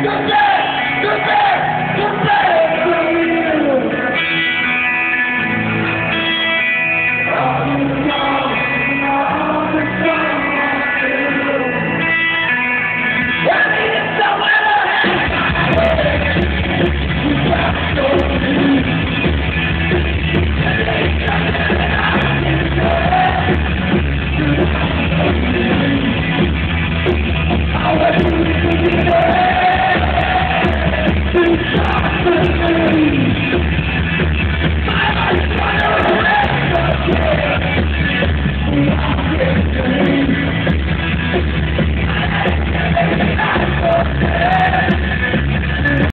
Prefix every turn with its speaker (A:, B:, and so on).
A: Stupid! Stupid!